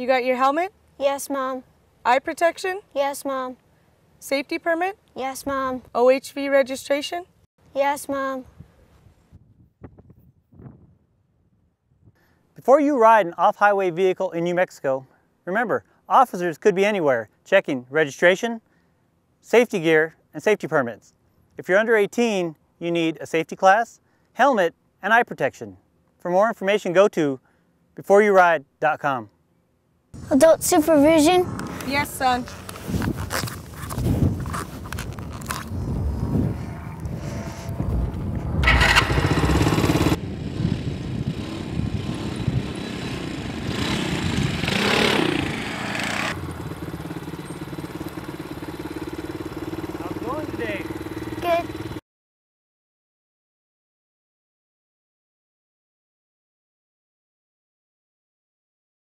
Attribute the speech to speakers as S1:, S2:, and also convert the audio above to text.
S1: You got your helmet,
S2: Yes, Mom.
S1: eye protection,
S2: Yes, Mom.
S1: safety permit,
S2: Yes, Mom.
S1: OHV registration?
S2: Yes, Mom.
S3: Before you ride an off-highway vehicle in New Mexico, remember, officers could be anywhere checking registration, safety gear, and safety permits. If you're under 18, you need a safety class, helmet, and eye protection. For more information, go to B4URide.com.
S2: Adult supervision?
S1: Yes, son. Good.